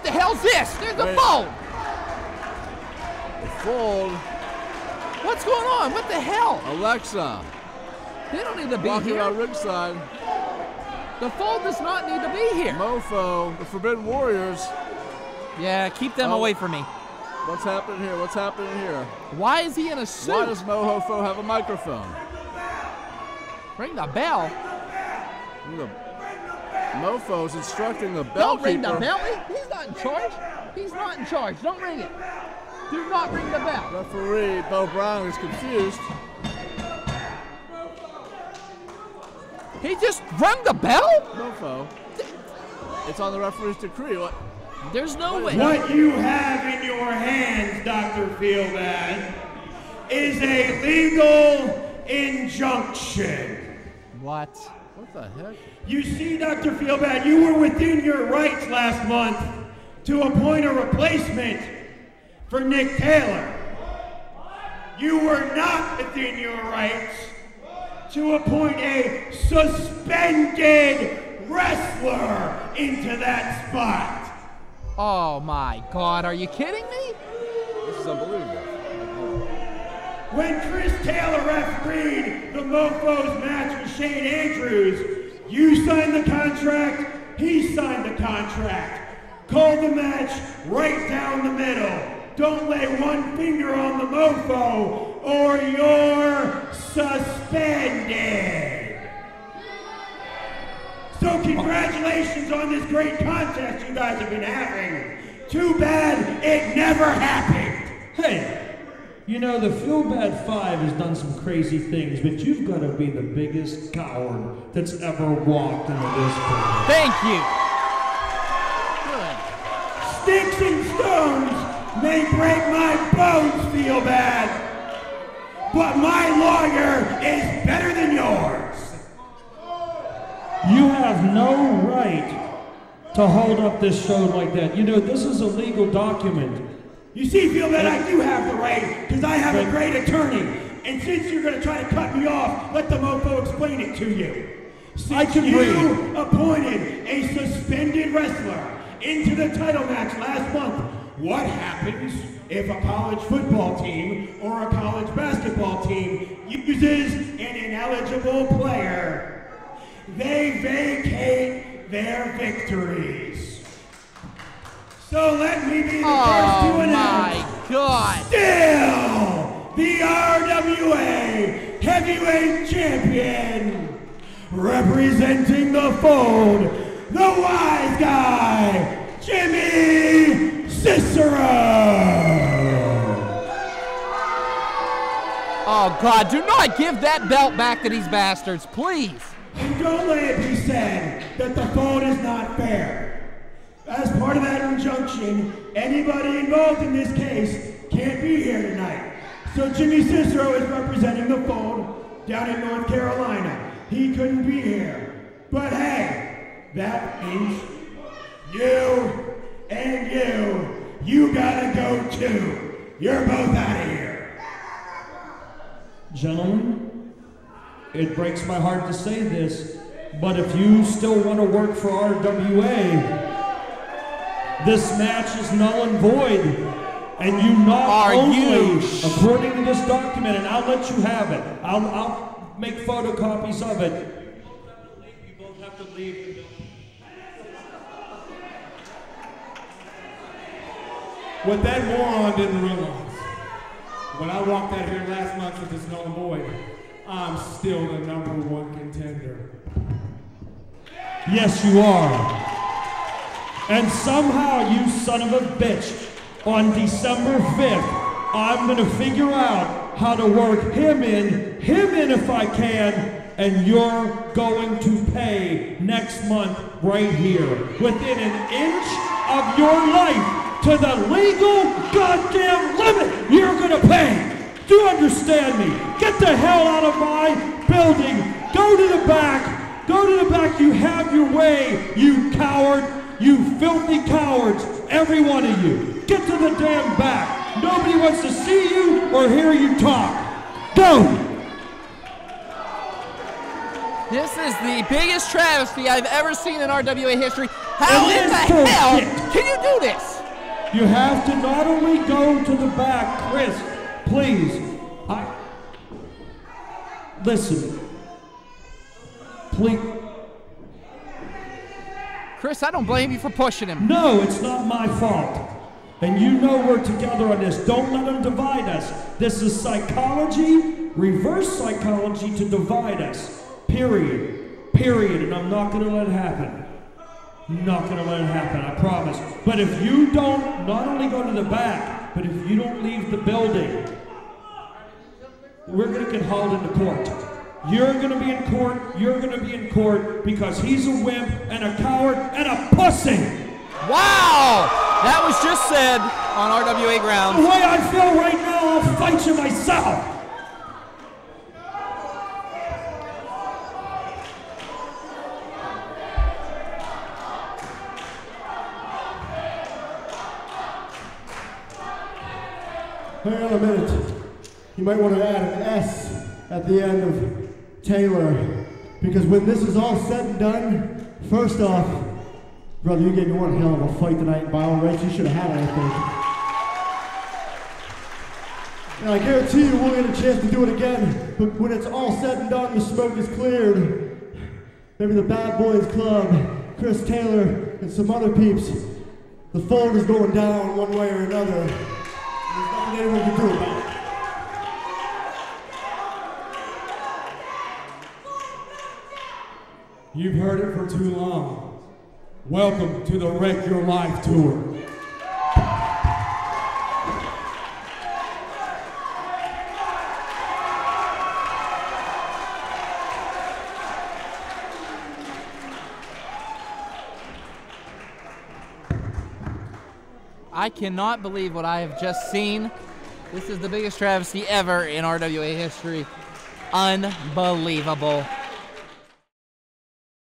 What the hell's this? There's a Wait. phone. The fold. What's going on? What the hell? Alexa. They don't need to be Walking here. around ringside. The fold does not need to be here. Mofo. The Forbidden Warriors. Yeah, keep them Oh. away from me. What's happening here? What's happening here? Why is he in a suit? Why does Mofo have a microphone? Ring the bell. The Mofo's instructing the bell Don't ring the bell. He- He's not in charge. He's not in charge. Don't ring it. Do not ring the bell. Referee Bo Brown is confused. He just rung the bell? Mofo. It's on the referee's decree. What? There's no way. What you have in your hands, Dr. Fieldman, is a legal injunction. What? What the heck? You see, Dr. Feelbad, you were within your rights last month to appoint a replacement for Nick Taylor. You were not within your rights to appoint a suspended wrestler into that spot. Oh my God! Are you kidding me? This is unbelievable. When Chris Taylor refereed the Mofos match with Shane Andrews, you signed the contract, he signed the contract. Call the match right down the middle. Don't lay one finger on the Mofo or you're suspended. So congratulations on this great contest you guys have been having. Too bad it never happened. Hey, you know, the Feel Bad Five has done some crazy things, but you've got to be the biggest coward that's ever walked into this place. Thank you. Good. Sticks and stones may break my bones, feel bad, but my lawyer is better than yours. You have no right to hold up this show like that. You know, this is a legal document. You see, feel that I do have the right because I have a great attorney. And since you're going to try to cut me off, let the mofo explain it to you. Since I can you read. appointed a suspended wrestler into the title match last month, what happens if a college football team or a college basketball team uses an ineligible player? They vacate their victories. So let me be the oh first to Oh announce. my God! Still the RWA Heavyweight Champion, representing the fold, the wise guy, Jimmy Cicero. Oh God! Do not give that belt back to these bastards, please. And don't let it be said that the fold is not fair. As part of that injunction, anybody involved in this case can't be here tonight. So Jimmy Cicero is representing the fold down in North Carolina. He couldn't be here. But hey, that means you and you, you gotta go too. You're both out of here. Gentlemen, it breaks my heart to say this, but if you still want to work for RWA, this match is null and void. And you not Are only, you- according to this document, and I'll let you have it, I'll, I'll make photocopies of it. You both have to leave the building. What that moron didn't realize, when I walked out here last month with this null and void, I'm still the number one contender. Yes, you are. And somehow, you son of a bitch, on December 5th, I'm gonna figure out how to work him in, him in if I can, and you're going to pay next month right here, within an inch of your life, to the legal goddamn limit you're gonna pay. Do you understand me? Get the hell out of my building. Go to the back. Go to the back. You have your way, you coward. You filthy cowards. Every one of you. Get to the damn back. Nobody wants to see you or hear you talk. Go. This is the biggest travesty I've ever seen in RWA history. How It in the hell can you do this. You have to not only go to the back, Chris, please. I listen. Please. Chris, I don't blame you for pushing him. No, it's not my fault. And you know we're together on this. Don't let them divide us. This is psychology, reverse psychology to divide us. Period. Period. And I'm not going to let it happen. Not going to let it happen, I promise. But if you don't not only go to the back, but if you don't leave the building, we're going to get hauled into court. You're going to be in court. You're going to be in court because he's a wimp and a coward and a pussy. Wow! That was just said on RWA The grounds. way I feel right now, I'll fight you myself. Hang on a minute. You might want to add an S at the end of Taylor. Because when this is all said and done, first off, brother, you gave me one hell of a fight tonight by all rights. You should have had it, I think. And I guarantee you we'll get a chance to do it again. But when it's all said and done, the smoke is cleared. Maybe the Bad Boys Club, Chris Taylor, and some other peeps. The fold is going down one way or another. There's nothing anyone can do about it. You've heard it for too long. Welcome to the Wreck Your Life Tour. I cannot believe what I have just seen. This is the biggest travesty ever in RWA history. Unbelievable.